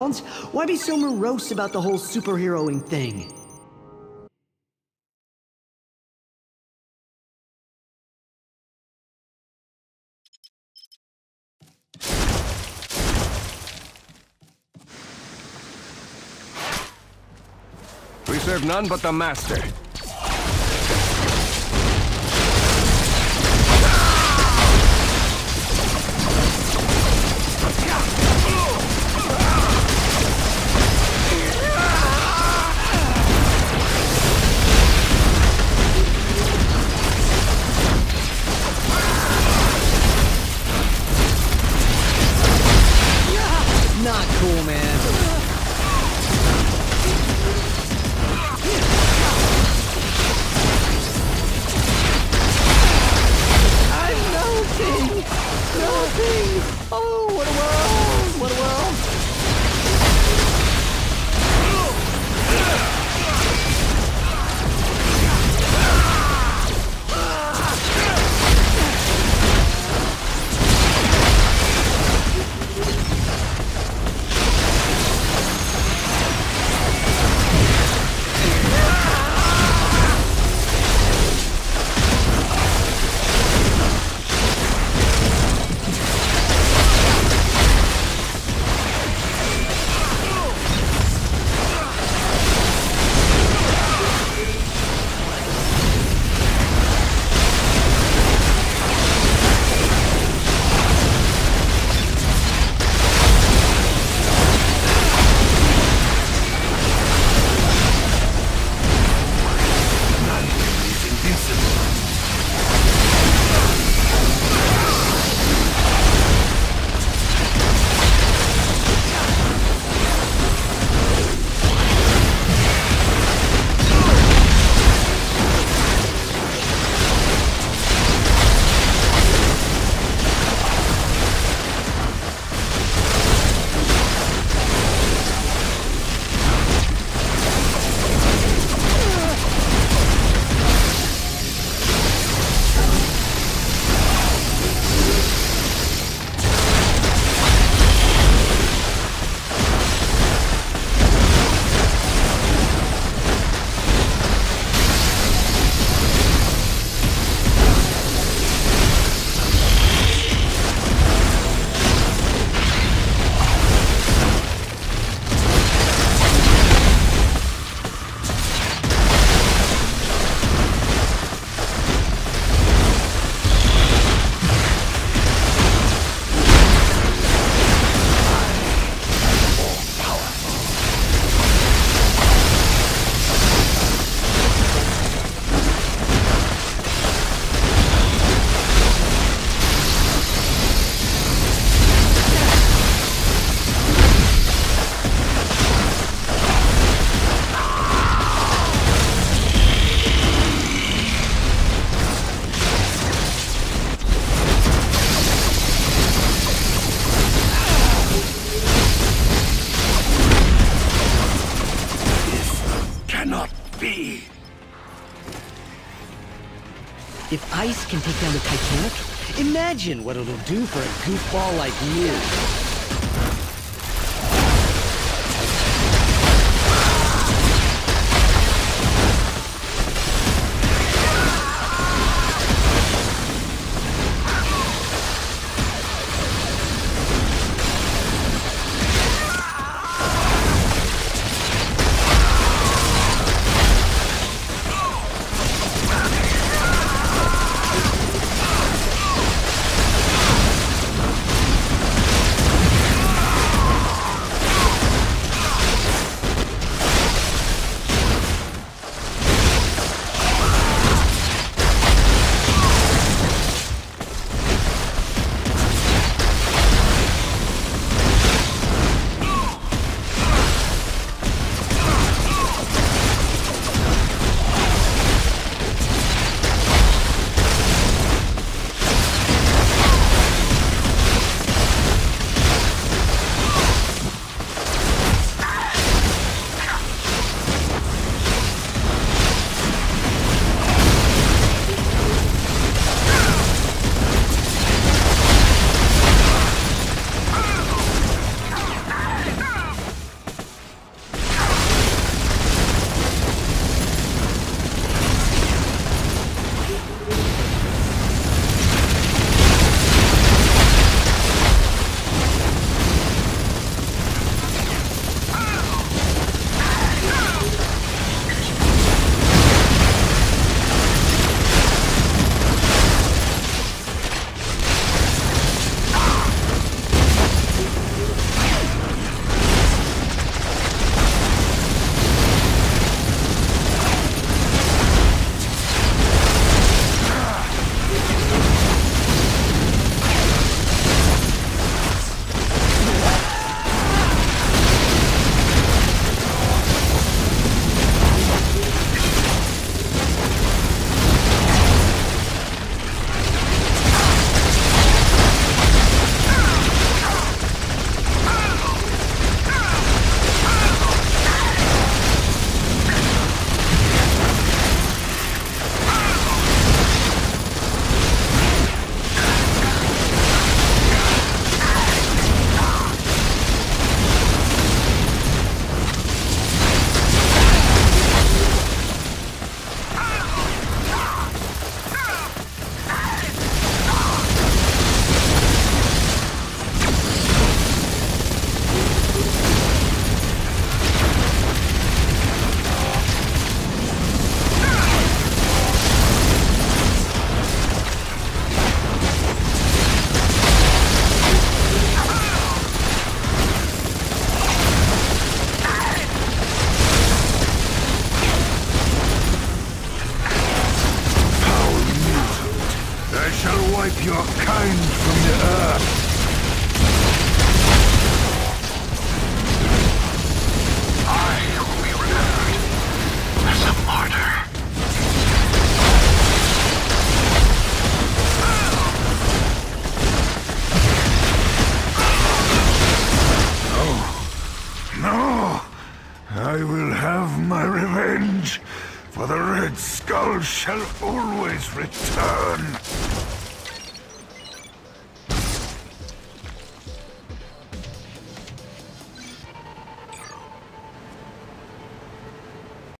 Why be so morose about the whole superheroing thing? We serve none but the Master. Cannot be. If ice can take down the Titanic, imagine what it'll do for a goofball like you. wipe your kind from the earth. Oh, I will have my revenge, for the Red Skull shall always return.